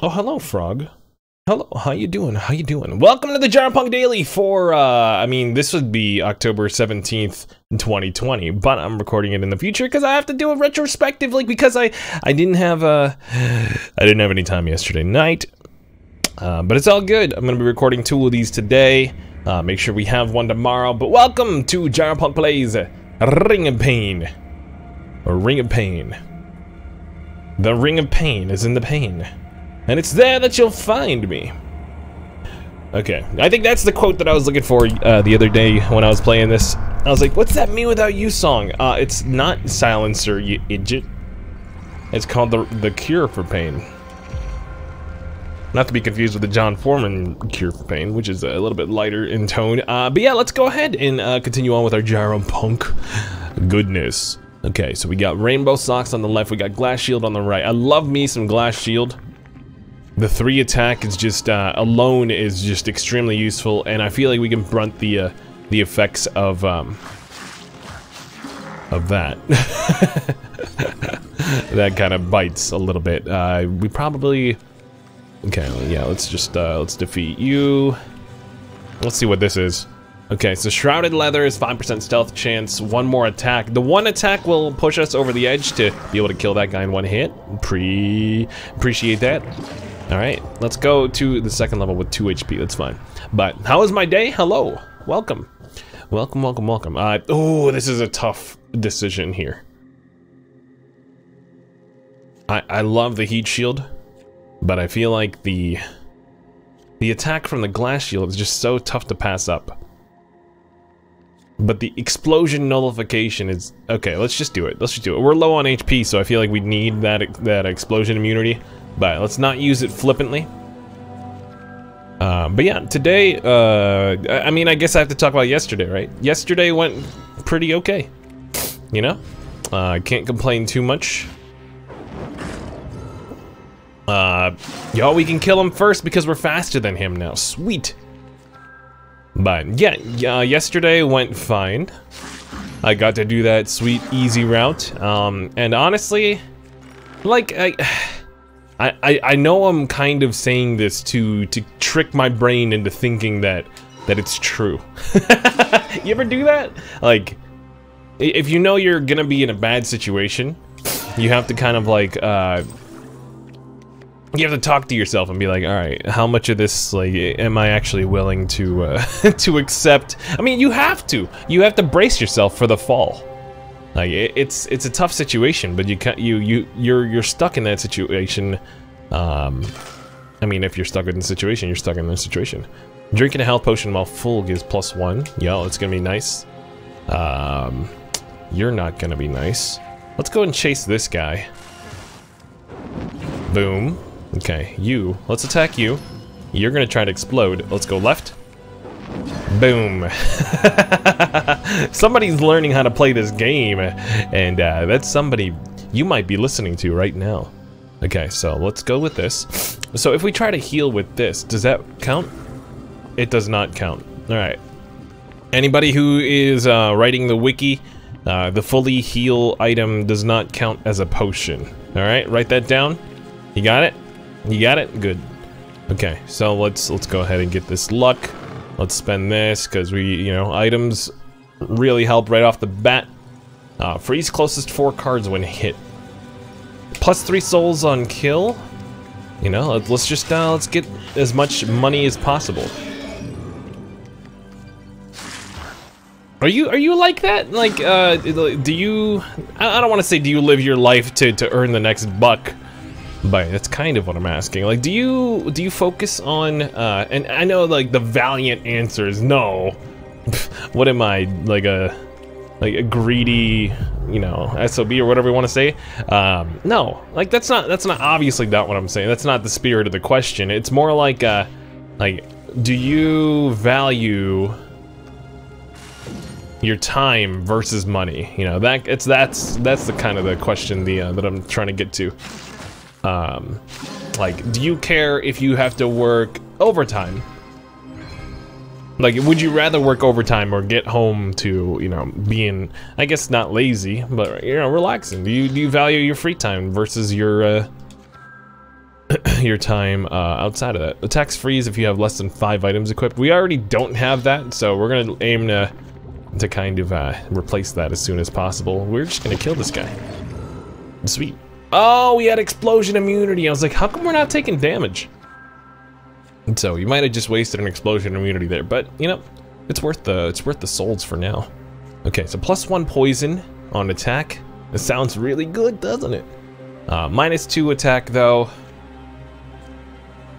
Oh, hello, Frog. Hello, how you doing? How you doing? Welcome to the Gyropunk Daily for, uh, I mean, this would be October 17th, 2020, but I'm recording it in the future because I have to do it retrospectively because I, I didn't have, uh, I didn't have any time yesterday night, uh, but it's all good. I'm going to be recording two of these today. Uh, make sure we have one tomorrow, but welcome to Gyropunk Plays Ring of Pain, Ring of Pain. The Ring of Pain is in the pain. And it's there that you'll find me. Okay, I think that's the quote that I was looking for uh, the other day when I was playing this. I was like, what's that mewithoutYou song? Uh, it's not Silencer, you idiot. It's called the, the Cure for Pain. Not to be confused with the Jon Foreman Cure for Pain, which is a little bit lighter in tone. Uh, but yeah, let's go ahead and uh, continue on with our Gyropunk goodness. Okay, so we got rainbow socks on the left, we got glass shield on the right. I love me some glass shield. The three attack is just, uh, alone is just extremely useful, and I feel like we can brunt the, uh, the effects of, um, of that. that kind of bites a little bit. Uh, we probably, okay, yeah, let's just, uh, let's defeat you. Let's see what this is. Okay, so Shrouded Leather is 5% stealth chance, one more attack. The one attack will push us over the edge to be able to kill that guy in one hit. Pre appreciate that. Alright, let's go to the second level with 2 HP, that's fine. But, how was my day? Hello, welcome. Welcome, welcome, welcome. Uh, oh, this is a tough decision here. I, I love the heat shield, but I feel like the the attack from the glass shield is just so tough to pass up. But the explosion nullification is okay. Let's just do it. Let's just do it. We're low on HP, so I feel like we need that that explosion immunity. But let's not use it flippantly. Uh, but yeah, today, uh, I mean, I guess I have to talk about yesterday, right? Yesterday went pretty okay. You know? I uh, can't complain too much. Uh, yo, we can kill him first because we're faster than him now. Sweet. But yeah, uh, yesterday went fine. I got to do that sweet, easy route. Um, and honestly, like, I... I, I, know I'm kind of saying this to to trick my brain into thinking that that it's true. you ever do that? Like, if you know you're gonna be in a bad situation, you have to kind of like, uh, you have to talk to yourself and be like, all right, how much of this, like, am I actually willing to, uh, to accept? I mean, you have to. You have to brace yourself for the fall. Like it, it's it's a tough situation, but you can't you you you're you're stuck in that situation. Um, I mean, if you're stuck in the situation, you're stuck in the situation. Drinking a health potion while full gives plus one. Yo, it's gonna be nice. Um, you're not gonna be nice. Let's go and chase this guy. Boom. Okay, you. Let's attack you. You're gonna try to explode. Let's go left. Boom. Somebody's learning how to play this game, and uh, that's somebody you might be listening to right now. Okay, so let's go with this. So if we try to heal with this, does that count? It does not count. Alright. Anybody who is uh, writing the wiki, uh, the fully heal item does not count as a potion. Alright, write that down. You got it? You got it? Good. Okay, so let's let's go ahead and get this luck. Let's spend this, because we, you know, items really help right off the bat. Uh, freeze closest four cards when hit. Plus three souls on kill. You know, let's just, uh, let's get as much money as possible. Are you, are you like that? Like, uh, do you, I don't want to say do you live your life to, to earn the next buck, but that's kind of what I'm asking. Like, do you do you focus on? Uh, and I know like the valiant answer is no. what am I like a like a greedy, you know, sob or whatever you want to say? Um, no, like that's not that's not obviously not what I'm saying. That's not the spirit of the question. It's more like uh, like do you value your time versus money? You know that it's that's that's the kind of the question the uh, that I'm trying to get to. Um, like, do you care if you have to work overtime? Like, would you rather work overtime or get home to, you know, being, I guess not lazy, but, you know, relaxing? Do you, do you value your free time versus your, uh, your time uh, outside of that. Attacks freeze if you have less than five items equipped. We already don't have that, so we're gonna aim to to kind of uh, replace that as soon as possible. We're just gonna kill this guy. Sweet. Oh, we had explosion immunity. I was like, how come we're not taking damage? And so you might have just wasted an explosion immunity there, but you know, it's worth the it's worth the souls for now. Okay, so plus one poison on attack. It sounds really good, doesn't it? Uh, minus two attack though.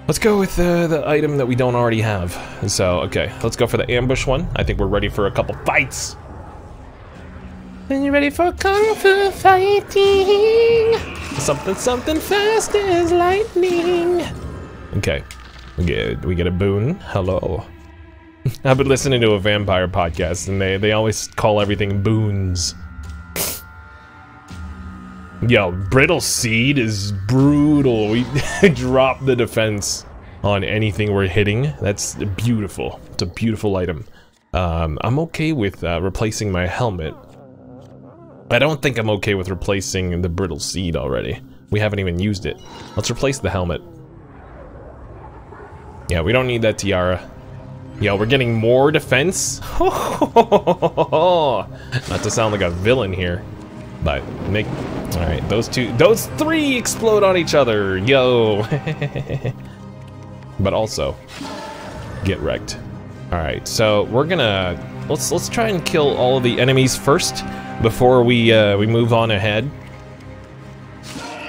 Let's go with uh, the item that we don't already have. So, okay, let's go for the ambush one. I think we're ready for a couple fights. Are you're ready for kung fu fighting? Something, something fast as lightning. Okay, we get we get a boon. Hello. I've been listening to a vampire podcast, and they they always call everything boons. Yo, Brittle Seed is brutal. We drop the defense on anything we're hitting. That's beautiful. It's a beautiful item. Um, I'm okay with uh, replacing my helmet. I don't think I'm okay with replacing the Brittle Seed already. We haven't even used it. Let's replace the helmet. Yeah, we don't need that tiara. Yo, we're getting more defense? Not to sound like a villain here. But make all right, those two, those three explode on each other. Yo. but also get wrecked. All right, so we're gonna let's let's try and kill all of the enemies first before we uh, we move on ahead.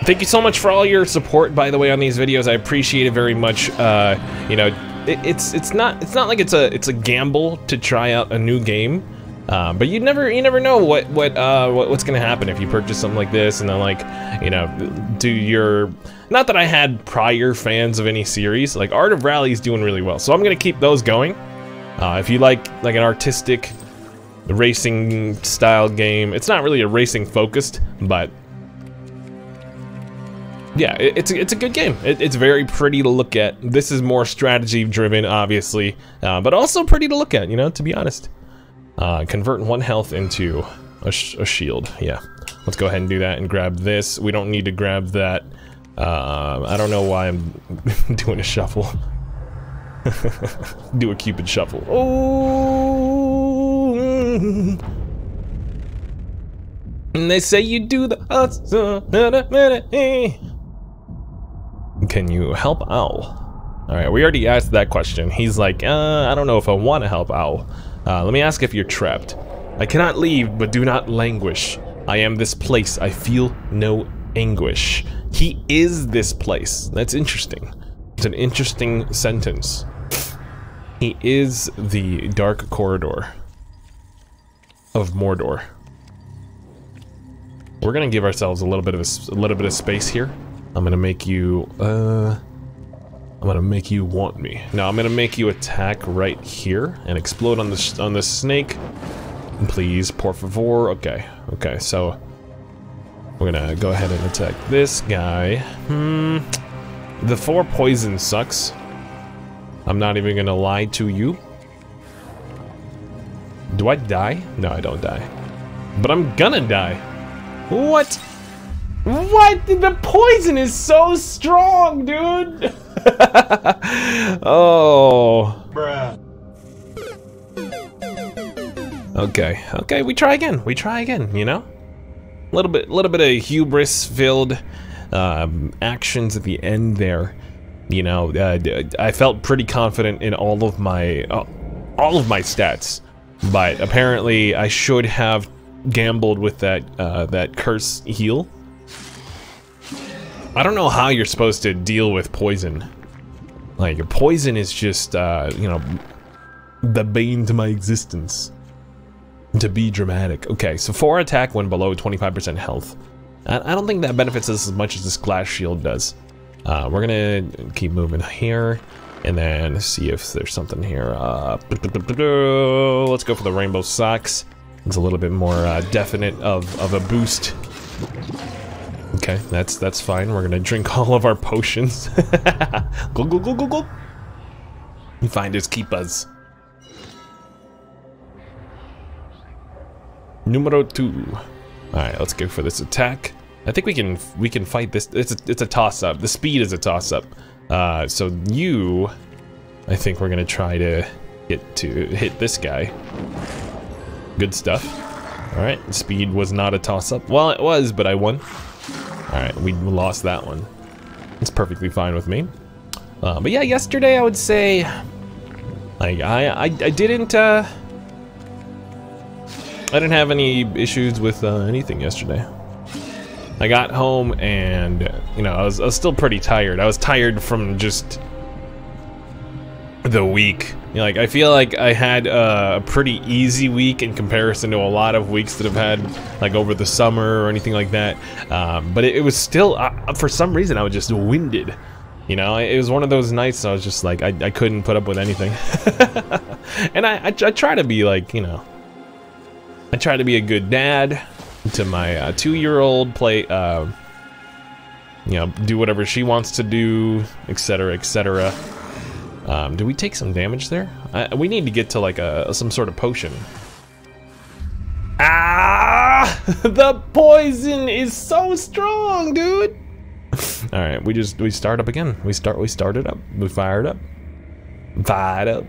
Thank you so much for all your support, by the way, on these videos. I appreciate it very much. Uh, you know, it, it's it's not it's not like it's a it's a gamble to try out a new game. Uh, but you never you never know what what, uh, what what's gonna happen if you purchase something like this and then like you know do your not that I had prior fans of any series like Art of Rally is doing really well so I'm gonna keep those going. Uh, if you like like an artistic racing style game, it's not really a racing focused, but yeah, it, it's a, it's a good game. It, it's very pretty to look at. This is more strategy driven, obviously, uh, but also pretty to look at. You know, to be honest. Uh, convert one health into a, sh a, shield. Yeah. Let's go ahead and do that and grab this. We don't need to grab that. Uh, I don't know why I'm doing a shuffle. Do a cupid shuffle. Oh. And they say you do the. Can you help Owl? Alright, we already asked that question. He's like, uh, I don't know if I want to help Owl. Uh, let me ask if you're trapped. I cannot leave, but do not languish. I am this place. I feel no anguish. He is this place. That's interesting. It's an interesting sentence. He is the dark corridor of Mordor. We're gonna give ourselves a little bit of a, a little bit of space here. I'm gonna make you, uh, I'm gonna make you want me. Now I'm gonna make you attack right here and explode on the on the snake. Please, por favor. Okay, okay. So we're gonna go ahead and attack this guy. Hmm. The four poison sucks. I'm not even gonna lie to you. Do I die? No, I don't die. But I'm gonna die. What? What? The poison is so strong, dude! oh. Bruh. Okay, okay, we try again. We try again, you know? A little bit, little bit of hubris-filled um, actions at the end there. You know, uh, I felt pretty confident in all of my, uh, all of my stats, but apparently I should have gambled with that, uh, that curse heal. I don't know how you're supposed to deal with poison. Like, your poison is just, uh, you know, the bane to my existence. To be dramatic. Okay, so 4 attack when below 25% health. I, don't think that benefits us as much as this glass shield does. Uh, we're gonna keep moving here, and then see if there's something here. Uh, let's go for the rainbow socks. It's a little bit more uh, definite of, of a boost. Okay, that's that's fine. We're gonna drink all of our potions. go go go go go. You find his keepas. Numero two. Alright, let's go for this attack. I think we can we can fight this. It's a, it's a toss up. The speed is a toss up. Uh, so you, I think we're gonna try to get to hit this guy. Good stuff. All right, speed was not a toss up. Well, it was, but I won. All right, we lost that one. It's perfectly fine with me. Uh, but yeah, yesterday I would say, like I I, I didn't uh, I didn't have any issues with uh, anything yesterday. I got home and, you know, I was, I was still pretty tired. I was tired from just the week. You know, like, I feel like I had a pretty easy week in comparison to a lot of weeks that I've had, like, over the summer or anything like that. Um, but it, it, was still, uh, for some reason, I was just winded. You know, it was one of those nights I was just like, I, I couldn't put up with anything. and I, I, I try to be like, you know, I try to be a good dad to my uh, two-year-old, play, uh, you know, do whatever she wants to do, etc., etc. Um, do we take some damage there? we need to get to like a some sort of potion. Ah! the poison is so strong, dude. All right, we just we start up again. We start we started up. We fired up. Fired up.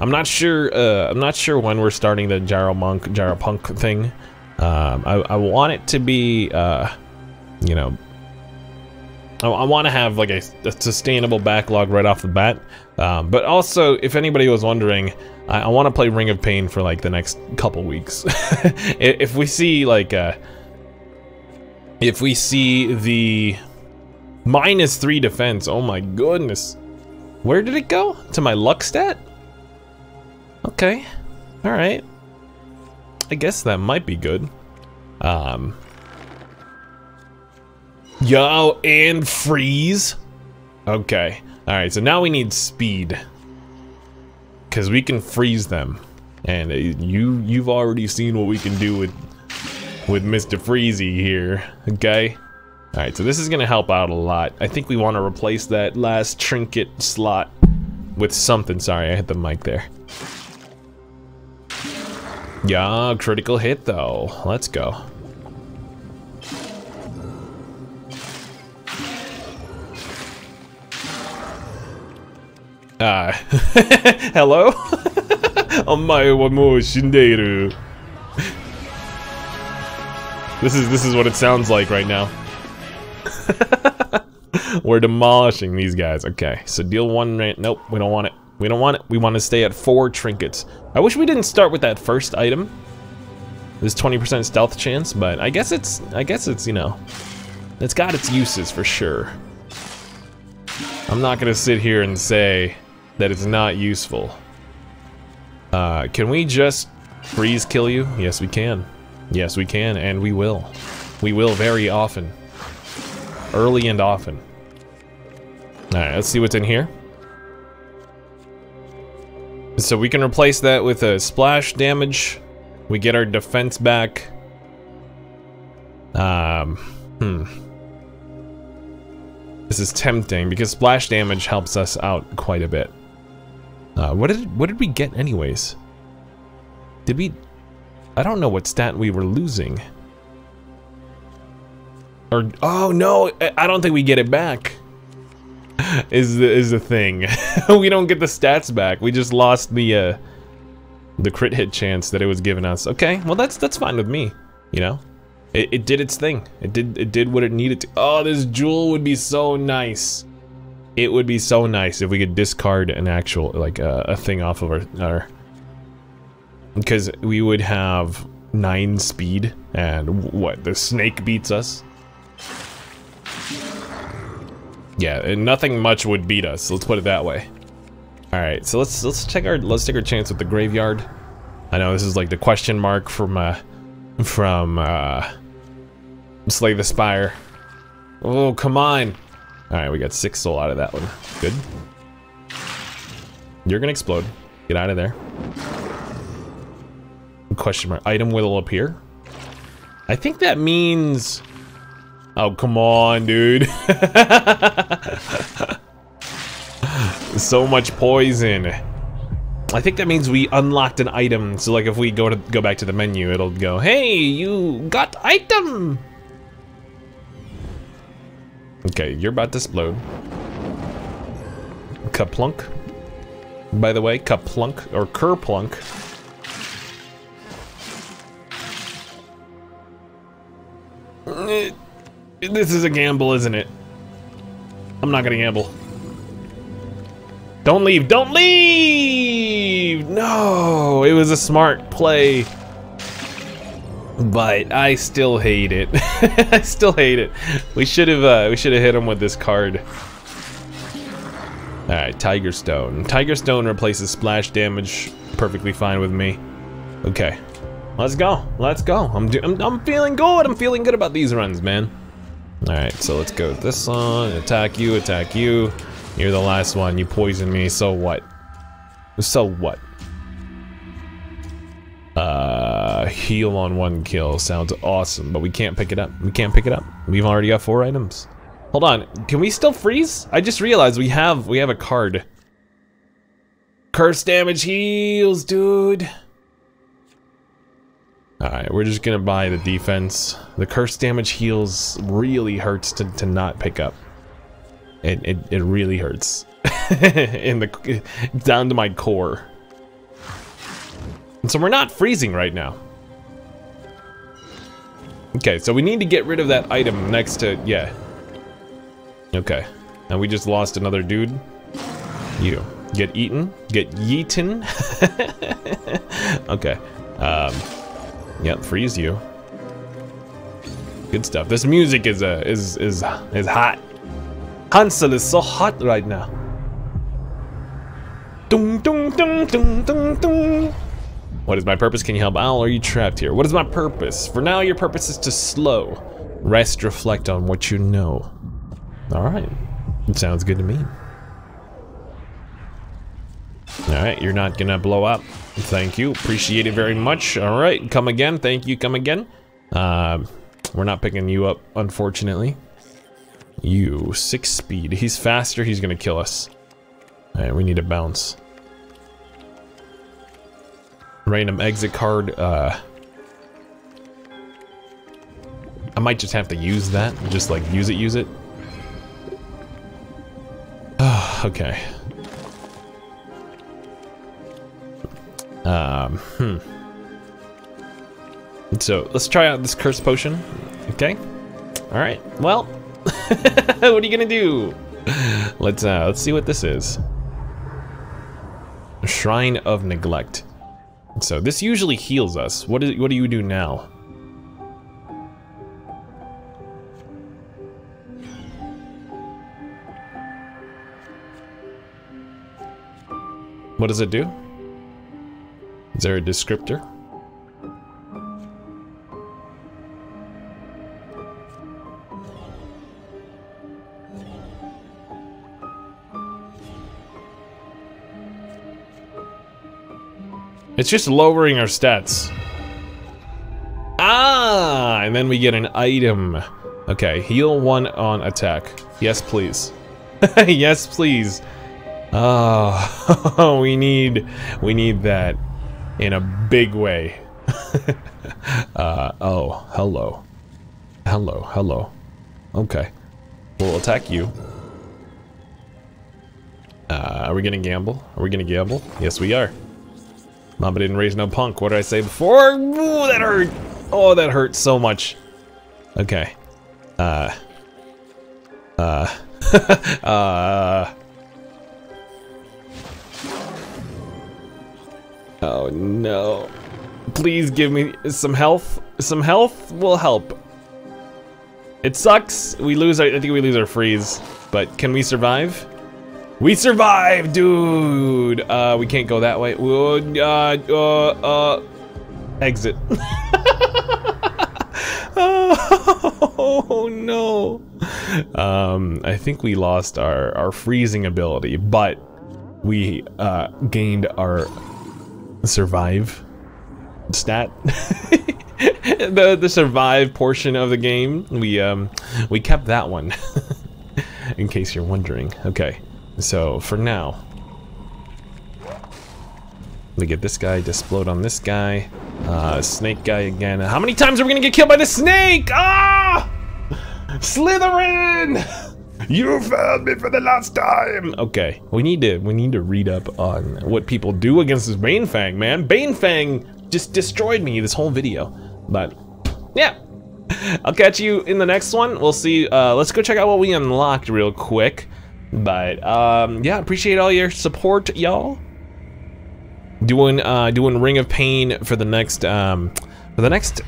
I'm not sure. Uh, I'm not sure when we're starting the gyro monk gyro punk thing. Um, I, I want it to be, uh, you know, I, I want to have like a, a, sustainable backlog right off the bat. Um, but also, if anybody was wondering, I, I want to play Ring of Pain for like the next couple weeks. if we see like, uh, if we see the minus three defense, oh my goodness. Where did it go? To my luck stat? Okay. Alright. I guess that might be good. Um. Yo, and freeze. Okay. Alright, so now we need speed. Because we can freeze them. And uh, you, you've already seen what we can do with, with Mr. Freezy here. Okay? Alright, so this is gonna help out a lot. I think we want to replace that last trinket slot with something. Sorry, I hit the mic there. Yeah, critical hit though. Let's go. Ah, hello? Omae wa mou shindeiru. This is this is what it sounds like right now. We're demolishing these guys. Okay, so deal one. Nope, we don't want it. We don't want it. We want to stay at four trinkets. I wish we didn't start with that first item. This 20% stealth chance, but I guess it's, I guess it's, you know, it's got its uses for sure. I'm not gonna sit here and say that it's not useful. Uh, can we just freeze kill you? Yes, we can. Yes, we can, and we will. We will very often early and often. Alright, let's see what's in here. So we can replace that with a splash damage. We get our defense back. Um, hmm. This is tempting because splash damage helps us out quite a bit. Uh, what did what did we get anyways? Did we? I don't know what stat we were losing. Or oh no, I don't think we get it back. Is the is the thing. we don't get the stats back. We just lost the uh the crit hit chance that it was giving us. Okay, well that's that's fine with me, you know. It, it did its thing. It did it did what it needed to. Oh, this jewel would be so nice. It would be so nice if we could discard an actual like uh, a thing off of our, our because we would have nine speed and what the snake beats us yeah, nothing much would beat us. Let's put it that way. All right, so let's let's check our let's take our chance with the graveyard. I know this is like the question mark from uh from uh Slay the Spire. Oh, come on. All right, we got six soul out of that one. Good. You're gonna explode. Get out of there. Question mark. Item will appear. I think that means Oh, come on, dude. so much poison. I think that means we unlocked an item. So like if we go to go back to the menu, it'll go, "Hey, you got item." Okay, you're about to explode. Kaplunk. By the way, Kaplunk or Kerplunk. This is a gamble, isn't it? I'm not gonna gamble. Don't leave, don't leave! No, it was a smart play. But I still hate it. I still hate it. We should have uh, we should have hit him with this card. All right, Tiger Stone. Tiger Stone replaces splash damage perfectly fine with me. Okay, let's go. Let's go. I'm, I'm I'm feeling good. I'm feeling good about these runs, man. All right, so let's go with this one. Attack you. Attack you. You're the last one. You poison me. So what? So what? Uh, heal on one kill sounds awesome, but we can't pick it up. We can't pick it up. We've already got four items. Hold on, can we still freeze? I just realized we have we have a card. Curse damage heals, dude. Alright, we're just gonna buy the defense. The curse damage heals really hurts to, to not pick up. It, it, it really hurts. In the down to my core. And so we're not freezing right now. Okay, so we need to get rid of that item next to, yeah. Okay, now we just lost another dude. You, get eaten, get yeeten. okay, um, yep, freeze you. Good stuff. This music is, uh, is, is, is hot. Hansel is so hot right now. Dung, dung, dung, dung, dung, dung. What is my purpose? Can you help Owl? Are you trapped here? What is my purpose? For now, your purpose is to slow. Rest, reflect on what you know. Alright. It sounds good to me. Alright, you're not gonna blow up. Thank you. Appreciate it very much. Alright, come again. Thank you. Come again. Uh, we're not picking you up, unfortunately. You, six speed. He's faster. He's gonna kill us. Alright, we need to bounce random exit card. Uh, I might just have to use that. Just like use it, use it. Okay. Um, hmm. So let's try out this curse potion. Okay. All right. Well, what are you gonna do? Let's uh, let's see what this is. Shrine of Neglect. So this usually heals us. What, is, what do you do now? What does it do? Is there a descriptor? It's just lowering our stats. Ah, and then we get an item. Okay, heal one on attack. Yes, please. yes, please. Oh, we need, we need that in a big way. uh, oh, hello. Hello, hello. Okay. We'll attack you. Uh, are we gonna gamble? Are we gonna gamble? Yes, we are. Mama didn't raise no punk. What did I say before? Ooh, that hurt. Oh, that hurt so much. Okay. Uh. Uh. uh. Oh no. Please give me some health. Some health will help. It sucks. We lose our, I think we lose our freeze. But can we survive? We survive, dude! Uh, we can't go that way. Uh, uh, uh, exit. oh, no. Um, I think we lost our, our freezing ability, but we, uh, gained our survive stat. the, the survive portion of the game, we, um, we kept that one. In case you're wondering. Okay. So, for now... We get this guy, to explode on this guy. Uh, snake guy again. How many times are we gonna get killed by the snake? Ah! Slytherin! You failed me for the last time. Okay, we need to we need to read up on what people do against this Banefang, man. Banefang just destroyed me this whole video. But yeah, I'll catch you in the next one. We'll see. Uh, let's go check out what we unlocked real quick. But um, yeah, appreciate all your support, y'all. Doing uh, doing Ring of Pain for the next um, for the next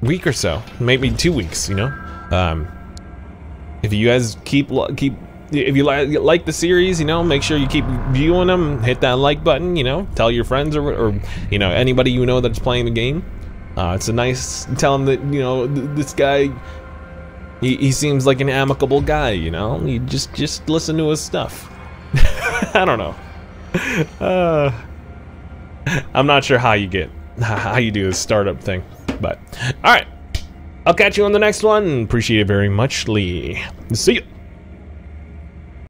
week or so, maybe two weeks. You know. Um, if you guys keep keep if you like like the series, you know, make sure you keep viewing them. Hit that like button. You know, tell your friends or, or you know anybody you know that's playing the game. Uh, it's a nice tell them that you know th this guy. He, he seems like an amicable guy. You know, you just just listen to his stuff. I don't know. Uh, I'm not sure how you get how you do this startup thing, but all right. I'll catch you on the next one. Appreciate it very much, Lee. See you.